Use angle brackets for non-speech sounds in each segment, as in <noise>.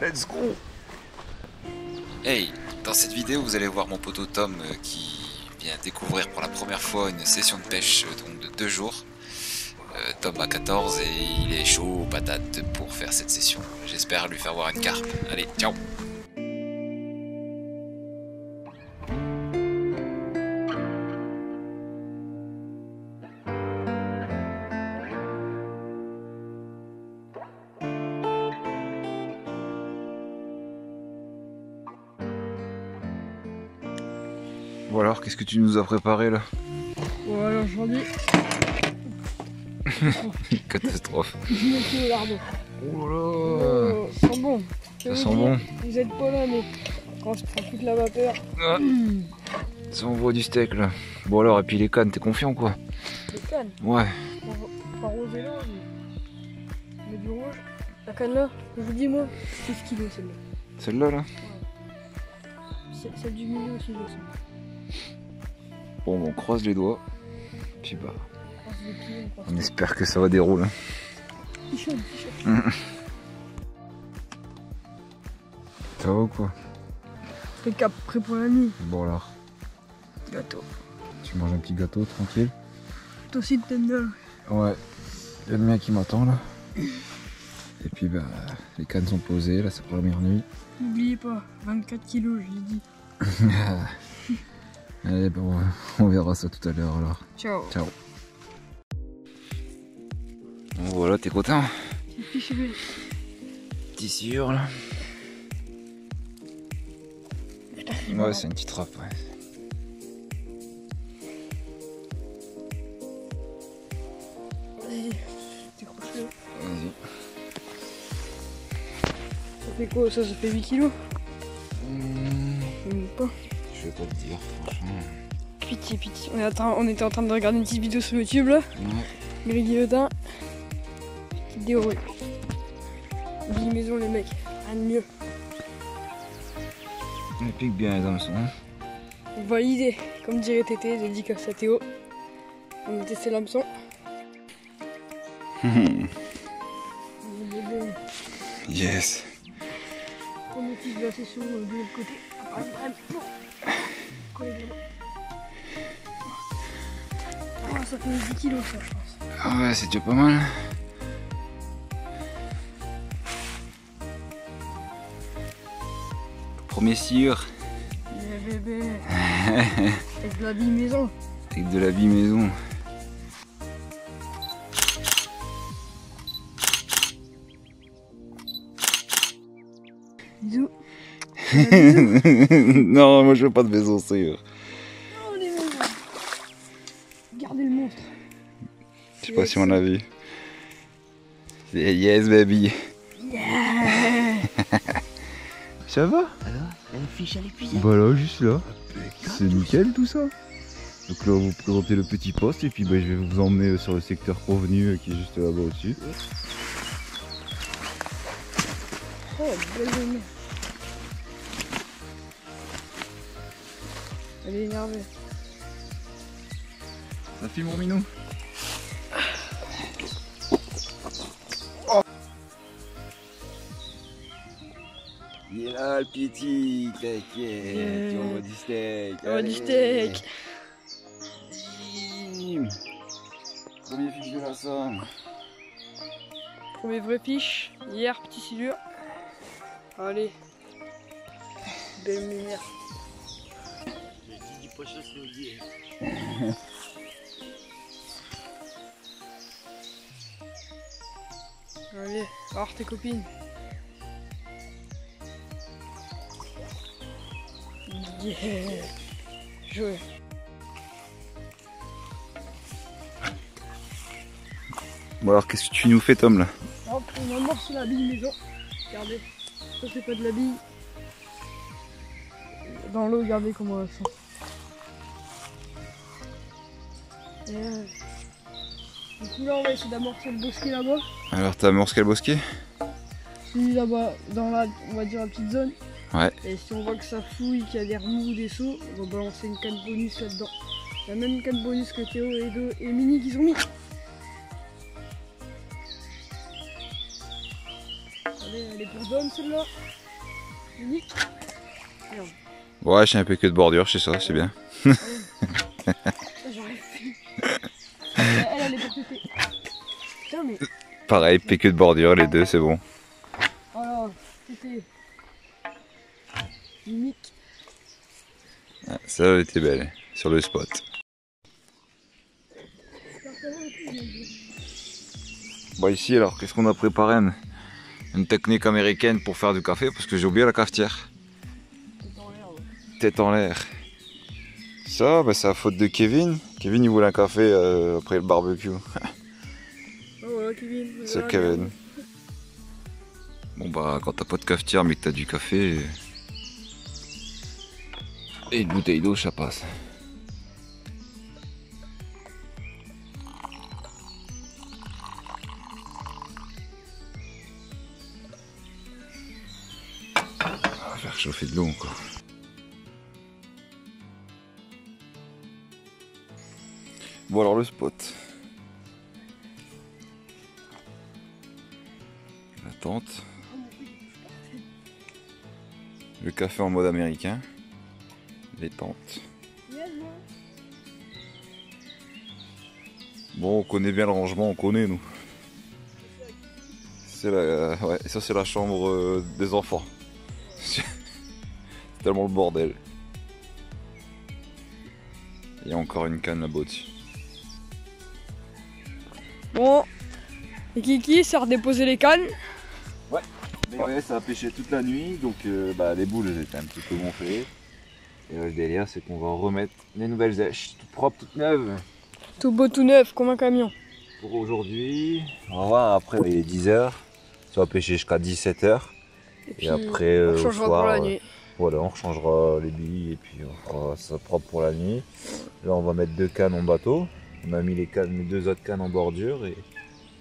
Let's go Hey, dans cette vidéo, vous allez voir mon poteau Tom euh, qui vient découvrir pour la première fois une session de pêche euh, donc de deux jours. Euh, Tom a 14 et il est chaud aux patates pour faire cette session. J'espère lui faire voir une carpe. Allez, ciao Bon alors, qu'est-ce que tu nous as préparé là Bon alors aujourd'hui, <laughs> Catastrophe. je mets au. Oh là Oh, ça sent bon. Je Ça sent bon. Vous êtes pas là, mais quand on se prend toute la vapeur, Ah, Ça envoie du steak là. Bon alors, et puis les cannes, t'es confiant quoi les cannes, Ouais. pas rose et là, mais, mais du rouge. La canne là, je vous dis moi, 6 kilos celle-là. Celle-là là C'est- Celle du milieu aussi, je sais. Bon, on croise les doigts. Puis bah, on espère que ça va dérouler. <laughs> Ça va ou quoi? Le cap prêt pour la nuit? Bon alors, Gâteau. tu manges un petit gâteau tranquille? Toi aussi t'aimes bien. Ouais. Il y a le mien qui m'attend là. Et puis bah, les cannes sont posées, là c'est la première nuit. N'oubliez pas, 24 kilos, je l'ai dit. <laughs> Allez, bon, <laughs> on verra ça tout à l'heure alors. Ciao. Ciao. Bon voilà, t'es content <laughs> sûr là Ouais, c'est une petite trappe, ouais. Vas-y. Ça fait quoi ça Ça fait 8 kilos? Pas te dire, franchement. Pitié, pitié. On, est en train- on était en train de regarder une petite vidéo sur YouTube là. Ouais. Greg Guillotin. Déroule. Vie maison les mecs. Rien de mieux. On pique bien les hameçons. Validé. Comme dirait Tété, dédicace à Théo. On a testé l'hameçon. yes. Tige de la session de l'autre côté. Ah, ça fait 10 kilos ça je pense. Ah ouais, c'est déjà pas mal. Premier cire Mais bébé. Avec de la vie maison. avec de la vie maison. Bisous. <laughs> non, moi je veux pas de maison cire. Oh les mecs. Regardez le monstre. Je sais pas si on a vu. Yes baby. <laughs> Ça va? Alors, une fiche à l'épuisette. Bah là, juste là. C'est nickel tout ça. Donc là, on va vous présenter le petit poste et puis bah, je vais vous emmener sur le secteur revenu euh, qui est juste là-bas au-dessus. Oh, belle lumière. Elle est énervée. Ça filme mon minou Il est là le petit, t'inquiète, Yeah. tu envoies du steak. Va du steak. Bim. Premier fiche de la somme. Premier vrai fiche. Hier, petit silure. Allez. Belle lumière. <laughs> Allez, va voir tes copines. Yeah. Joué. Bon alors qu'est-ce que tu nous fais Tom là? Hop, on a morceau la bille maison. Regardez. Ça c'est pas de la bille. Dans l'eau, regardez comment elle sent. Du coup là on va essayer d'amorcer le bosquet là-bas. Alors t'as amorcé le bosquet? Celui là-bas dans la on va dire la petite zone. Ouais. Et si on voit que ça fouille, qu'il y a des remous ou des sauts, on va balancer une canne bonus là-dedans. La même canne bonus que Théo et, Do et Mini qui ont mis. Allez, elle est pour Dom celle-là. Unique. Ouais, j'ai un peu que de bordure, c'est ça, c'est bien. Ah, J'arrive plus. Elle, mais. Pareil, que de bordure, les deux, c'est bon. Unique. Ah, Ça a été belle, sur le spot. Bon, ici, alors, qu'est-ce qu'on a préparé une, une technique américaine pour faire du café, parce que j'ai oublié la cafetière. C'est en l'air, ouais. Tête en l'air. Ça, bah, c'est la faute de Kevin. Kevin, il voulait un café euh, après le barbecue. <laughs> Oh, voilà, Kevin. C'est Kevin. Bon bah quand t'as pas de cafetière mais que t'as du café et une bouteille d'eau ça passe. On va faire chauffer de l'eau encore. Bon alors le spot. La tente. Le café en mode américain. Les tentes. Bon, on connaît bien le rangement, on connaît nous. C'est la, ouais, ça c'est la chambre euh, des enfants. <laughs> C'est tellement le bordel. Il y a encore une canne là-bas dessus. Bon. Et Kiki, c'est redéposer les cannes. Mais ouais, ça a pêché toute la nuit, donc euh, bah, les boules elles étaient un petit peu gonflées. Et euh, le délire c'est qu'on va remettre les nouvelles èches, toutes propres, toutes neuves. Tout beau, tout neuf, comme un camion. Pour aujourd'hui, on va voir après il est 10h. Ça va pêcher jusqu'à 17h. Et, après, euh, on changera soir, pour la euh, nuit. Voilà, on changera les billes et puis on fera ça propre pour la nuit. Là, on va mettre deux cannes en bateau. On a mis les, cannes, les deux autres cannes en bordure et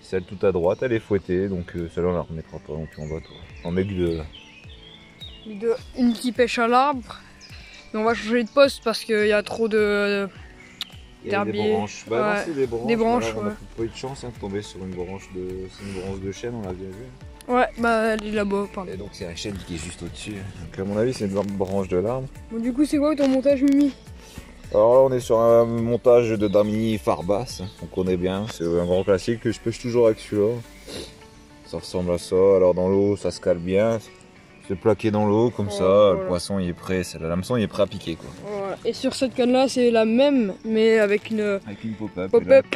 celle tout à droite, elle est fouettée. Donc euh, celle-là, on la remettra pas non plus en bateau. On met que deux. De- une qui pêche à l'arbre. Et on va changer de poste parce qu'il y a trop de. Il y a des branches. Bah, Ouais, non, c'est des branches. des branches, Voilà, on a pas eu de chance hein, de tomber sur une branche de, une branche de chêne, on l'a bien vu. Ouais, bah elle est là-bas, pardon. Et donc c'est un chêne qui est juste au-dessus. Donc à mon avis, c'est une branche de l'arbre. Bon, du coup, c'est quoi ton montage, Mimi? Alors là, on est sur un montage de Damini Farbas, on connaît bien, c'est un grand classique que je pêche toujours avec celui-là. Ça ressemble à ça, alors dans l'eau, ça se cale bien, c'est plaqué dans l'eau comme ça, voilà. le poisson il est prêt, c'est le hameçon il est prêt à piquer quoi. Voilà. Et sur cette canne-là, c'est la même, mais avec une Avec une pop-up.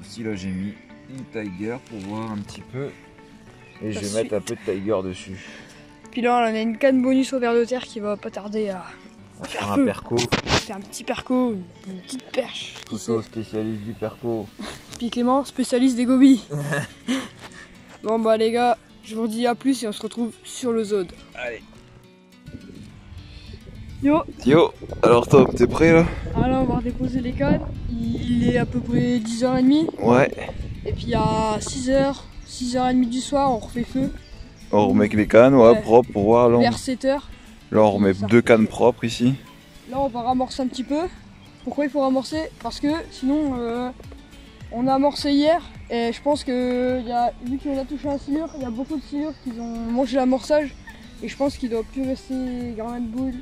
Aussi là j'ai mis une tiger pour voir un petit peu. Et je vais suit. mettre un peu de tiger dessus. Puis là, on a une canne bonus au verre de terre qui va pas tarder à On va Faire un perco. faire un petit perco, une, petite perche. Couteau spécialiste du perco. <laughs> Puis Clément, spécialiste des gobies. <laughs> bon bah les gars, je vous dis à plus et on se retrouve sur le Zod. Allez. Yo, Yo, alors Tom, t'es prêt là? Alors on va déposer les cannes. Il est à peu près 10h30. Ouais. Et puis à 6h, 6h30 du soir, on refait feu. On remet les cannes, ouais, Ouais. propre pour voir. Vers 7h. Là, on remet deux cannes propres ici. Là, on va ramorcer un petit peu. Pourquoi il faut ramorcer? Parce que sinon, euh, on a amorcé hier et je pense que y a, vu qu'on a touché un silure, il y a beaucoup de silures qui ont mangé l'amorçage et je pense qu'il doit plus rester grain de boule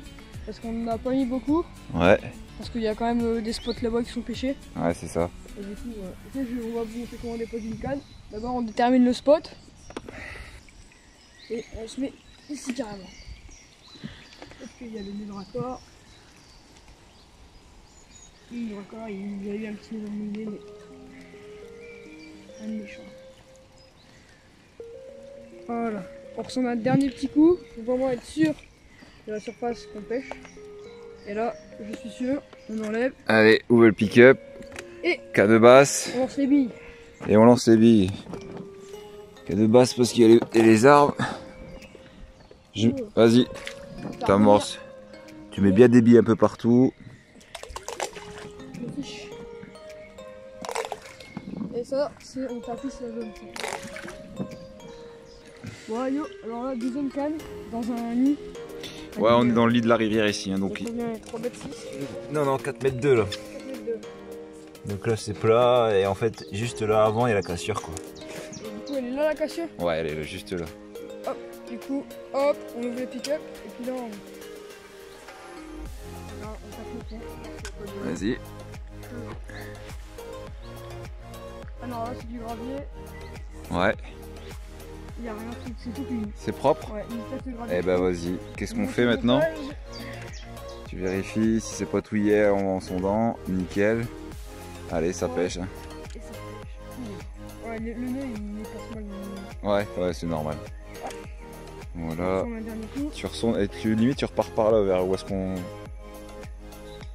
parce qu'on n'a pas mis beaucoup. Ouais, Parce qu'il y a quand même euh, des spots là-bas qui sont pêchés. ouais, c'est ça. Et du coup, euh, je- on va vous montrer comment on dépose une canne. D'abord, on détermine le spot et on se met ici carrément. Qu'il y a le nœud de raccord Le raccord, il y a eu un petit nœud de mouillé, mais un méchant. Voilà. On ressent un dernier petit coup pour vraiment être sûr de la surface qu'on pêche. Et là, je suis sûr, on enlève, Allez, ouvre le pick-up. Et- Canne de basse. on lance les billes. Et on lance les billes. Canne de basse parce qu'il y a les, et les arbres. Je- Vas-y, t'amorces. Tu mets bien des billes un peu partout. Et ça, c'est on tapisse la zone. Bon, yo, alors là, deuxième canne, dans un nid. Ouais, on est dans le lit de la rivière ici. Hein, Donc, donc... combien 3 mètres 6 Non, non, 4 mètres 2 là. Donc là c'est plat et en fait juste là avant il y a la cassure quoi. Et du coup, elle est là la cassure? Ouais, elle est juste là. Du coup, hop, on ouvre le pick-up et puis là on. Là, on tape le. Vas-y. Ah non, là c'est du gravier, Ouais, il n'y a rien, c'est- c'est tout clean. c'est propre. Ouais, une tête de gravier. Eh bah vas-y. Qu'est-ce qu'on fait maintenant Tu vérifies si c'est pas tout hier en sondant. Nickel. Allez, ça pêche. hein. Et ça pêche. Ouais, le, nœud il passe mal. il- Ouais, ouais, c'est normal. Voilà. Tu ressens et tu limite tu repars par là vers où est-ce qu'on.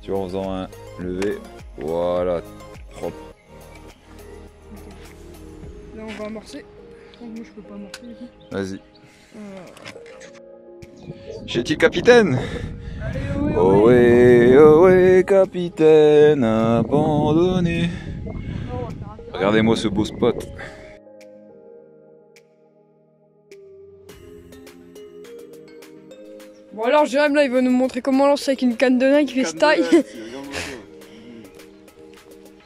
Tu vois en faisant un levé. Voilà. Propre. Là on va amorcer. Moi je peux pas amorcer du coup. Vas-y. Euh, J'ai-il le capitaine Allez. Ohé, ohé, capitaine abandonné. Non, on va faire un- Regardez-moi ce beau spot. Bon alors Jérém là il va nous montrer comment lancer avec une canne de nain qui fait style. <laughs>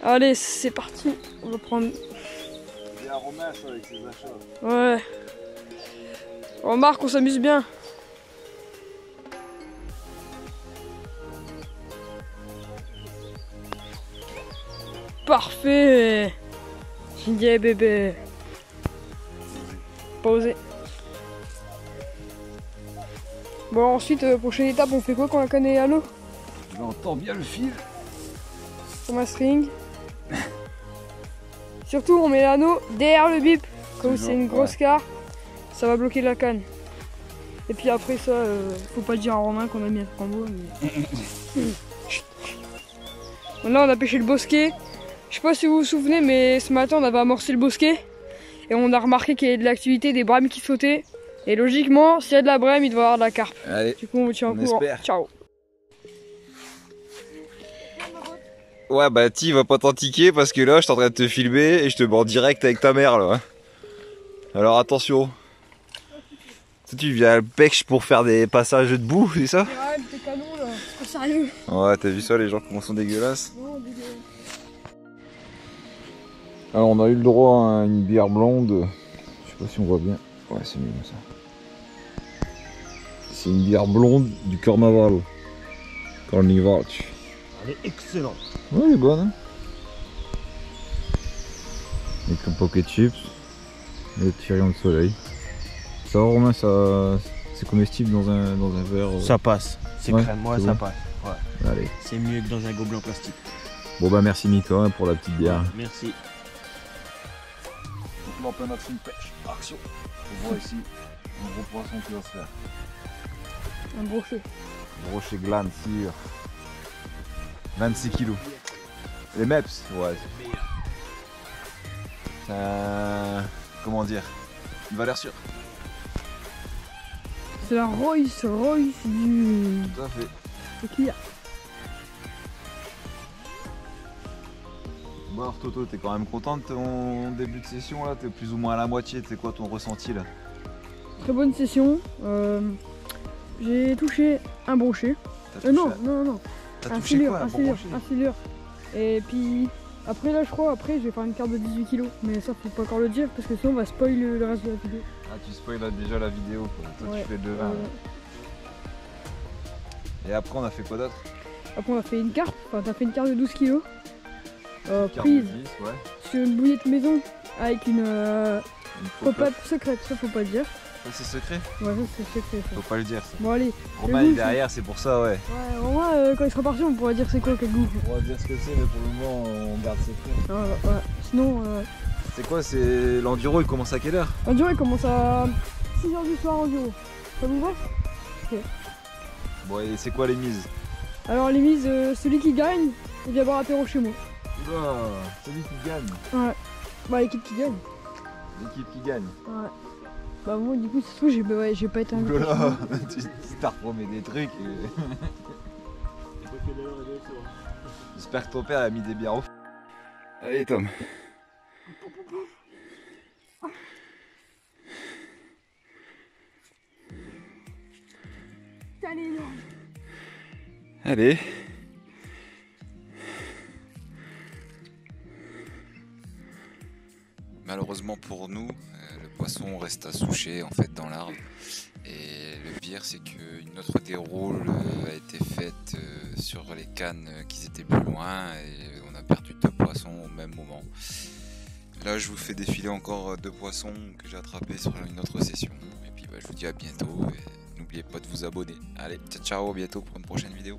Allez c'est parti. On va prendre. avec ses achats. Ouais. Remarque on s'amuse bien. Parfait. Yeah bébé. Posé. Bon ensuite euh, prochaine étape on fait quoi quand la canne est à l'eau? J'entends bien le fil. sur ma string. <laughs> Surtout, on met l'anneau derrière le bip. Comme c'est une grosse carre, ça va bloquer la canne. Et puis après ça, euh, faut pas dire à Romain qu'on a mis un bois. mais- Bon, <laughs> là, on a pêché le bosquet. Je sais pas si vous vous souvenez, mais ce matin, on avait amorcé le bosquet. Et on a remarqué qu'il y avait de l'activité, des brèmes qui sautaient. Et logiquement, s'il y a de la brème, il doit y avoir de la carpe. Allez. Du coup, on vous tient au courant. espère. Ciao. Ouais, bah, Ti va pas t'en tiquer parce que là, je suis en train de te filmer et je te mets en direct avec ta mère là. Alors attention. Toi, tu viens à pêche pour faire des passages debout, c'est ça? Ouais, t'es canon là, c'est pas sérieux. Ouais, t'as vu ça, les gens comment sont dégueulasses? Non, dégueulasse. Alors, on a eu le droit à une bière blonde. Je sais pas si on voit bien. Ouais, c'est mieux comme ça. C'est une bière blonde du Carnaval. Carnival. Elle est excellente. Ouais, elle est bonne. Hein Avec un pocket chips. Et le petit rayon de soleil. Ça va, Romain, ça... c'est comestible dans un, dans un verre. euh. Ça passe. C'est Ouais, crème, c'est ça bon. passe. Allez. C'est mieux que dans un gobelet en plastique. Bon, bah, merci Mika hein, pour la petite bière. Merci. Donc, là, on notre une pêche. Action. On voit ici un gros poisson qui va se faire. Un brochet. Brochet glane sur 26 kilos. Les MEPS, ouais. C'est un... Comment dire? Une valeur sûre. C'est la Royce Royce du. Tout à fait. du Bon alors Toto, t'es quand même content de ton début de session là? T'es plus ou moins à la moitié, c'est quoi ton ressenti là? Très bonne session. Euh, J'ai touché un brochet. Euh, non, non, non. T'as Un touché silure, quoi un brochet? un. Et puis après là je crois après je vais faire une carte de 18 kg. Mais ça faut pas encore le dire parce que sinon on va spoil le, le reste de la vidéo. Ah tu spoil là, déjà la vidéo quoi. Toi Ouais. tu fais devin. Euh, Et après on a fait quoi d'autre? Après on a fait une carte, enfin t'as fait une carte de 12 kg. Euh, prise 10, ouais. sur une bouillette maison avec une euh, Une pop-up. secrète, ça faut pas le dire. Ça c'est secret Ouais ça c'est secret ça. Faut pas le dire ça. Bon allez, Romain est derrière, c'est pour ça ouais. ouais, au moins euh, quand il sera parti on pourra dire c'est quoi quel goût. On va dire ce que c'est mais pour le moment on garde secret. Ouais, ouais. Sinon, euh, C'est quoi C'est l'enduro il commence à quelle heure? Enduro il commence à 6h du soir Enduro. Ça vous va? Bon et c'est quoi les mises? Alors les mises, euh, celui qui gagne, il vient boire apéro chez moi. Oula, celui qui gagne. Bah l'équipe qui gagne. L'équipe qui gagne. Ouais. Bah moi du coup c'est tout, j'ai ouais, pas été invité. Oula, <laughs> tu t'as repromis des trucs. et- <laughs> J'espère que ton père a mis des bières au. Allez Tom. Allez, Malheureusement pour nous, euh, le poisson reste à soucher en fait dans l'arbre. Et le pire, c'est qu'une autre déroule euh, a été faite euh, sur les cannes qui étaient plus loin et on a perdu deux poissons au même moment. Là, je vous fais défiler encore deux poissons que j'ai attrapés sur une autre session. Et puis, bah, je vous dis à bientôt et n'oubliez pas de vous abonner. Allez, ciao, ciao, à bientôt pour une prochaine vidéo.